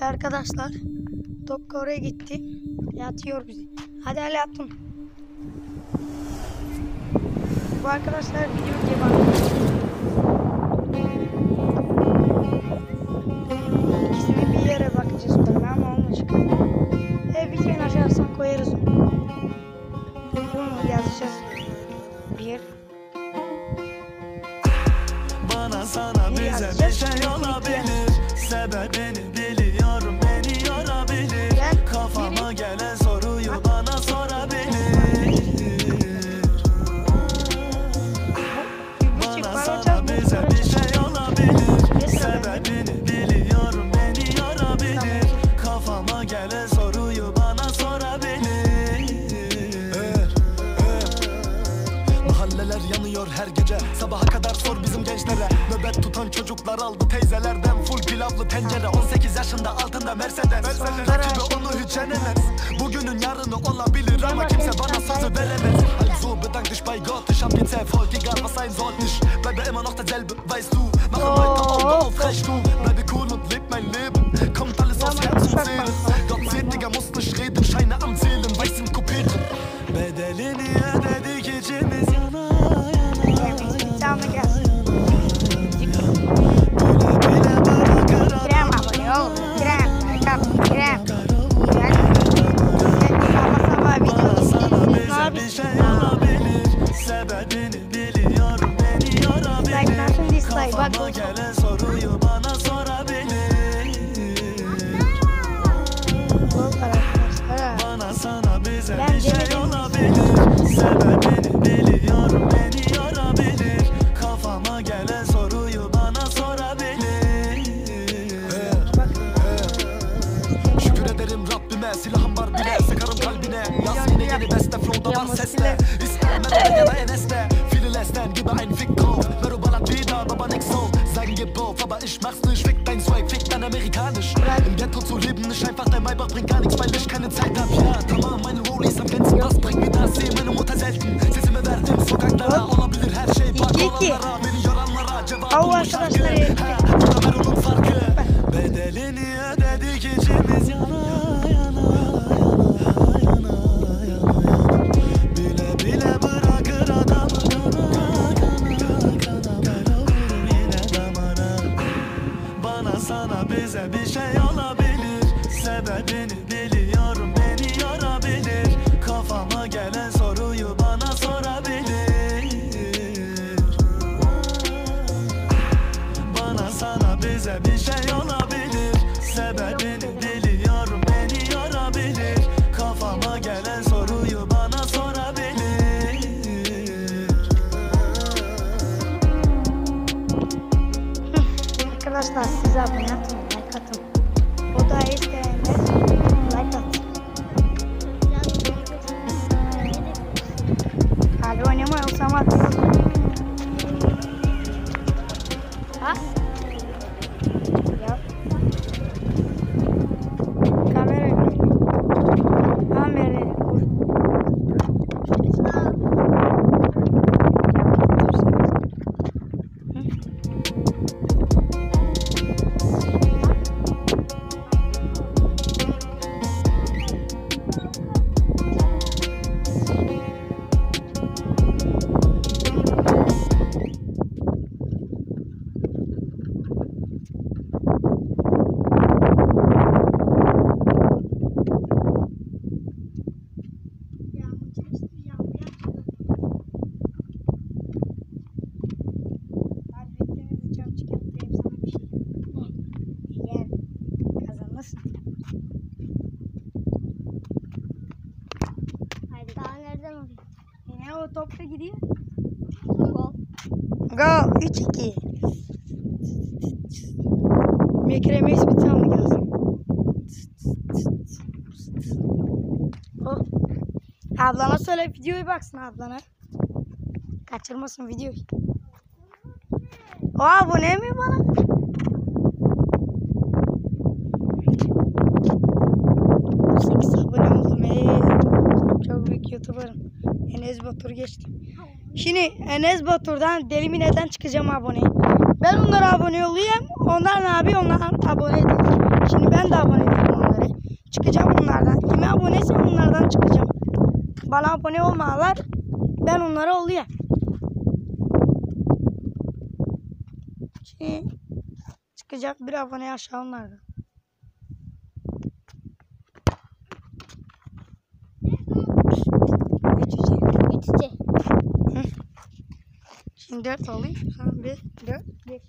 Arkadaşlar Tokka oraya gitti. Yatıyor bizi. Hadi Ali atın. Bu arkadaşlar video devam. İkisini Yanıyor her gece. Sabaha kadar sor bizim gençlere. Nöbet tutan çocuklar aldı teyzelerden. Full pilavlı tencere. 18 yaşında altında Mercedes. Rakibi onu hiç yenemez. Bugünün yarını olabilir ama kimse bana sözü veremez. Also bedank dich bei Gott Ich hab jetzt Erfolg, egal was sein soll Ich bleibe immer noch derselbe, weißt du Mache weiter Augen auf, recht du Bleibe cool und leb mein Leben Kommt alles aus Herz und Seele Gott seht, Digga, muss nicht reden ödedik içimiz yana yana. Bile bile bırakır Krem abone ol. Krem. Krem. Krem. Bir şey olabilir Sebebini biliyorum beni? Bak Kafama gelen soruyu bana sorabilir olabilir Sebebini biliyorum beni yorabilir Kafama gelen soruyu bana sorabilir Şükür ederim Rabbime silahım var bile Sıkarım kalbine. Yaz yine yeni beste flow'da var sesle. İstemeden ya da eneste Viele lästern gibi ein Fick drauf. Meru ballert wieder, aber nix so. Sagen gib auf, aber ich mach's nicht. Fick dein Swag, fick dein amerikanisch. Im Ghetto zu leben ist einfach Dein Maybach bringt gar nichts, weil ich keine Zeit hab. Ja, tamam meine Rollies am Grenzen Was bringt mir das, sehe meine Mutter selten. Sesimi verdim sokaklara Olabilir her şey iki. olanlara Beni yoranlara cevabım bu şarkı arkadaşlar, sana bize bir şey olabilir Sebebini biliyorum beni yorabilir Kafama gelen soruyu bana sorabilir. Bana sana bize bir şey olabilir Sebebini biliyorum beni yorabilir Kafama gelen Arkadaşlar Haydi daha nereden alayım? Yine o topla gidiyor. Gol. Go 3-2. Mekremeyiz bir tane gelsin. Oh. Ablana söyle videoyu baksın ablana. Kaçırmasın videoyu. O abone mi bana? büyük youtuberım. Enes Batur geçtim. Şimdi Enes Batur'dan delimi neden çıkacağım abone. Ben onlara abone olayım. Onlar ne yapıyor? Onlar abone edeyim. Şimdi ben de abone değilim onlara. Çıkacağım onlardan. Kime aboneyse onlardan çıkacağım. Bana abone olmalar. Ben onlara olayım. Şimdi çıkacak bir abone aşağı onlardan. 4 alayım. Sonra 1, 4, 5.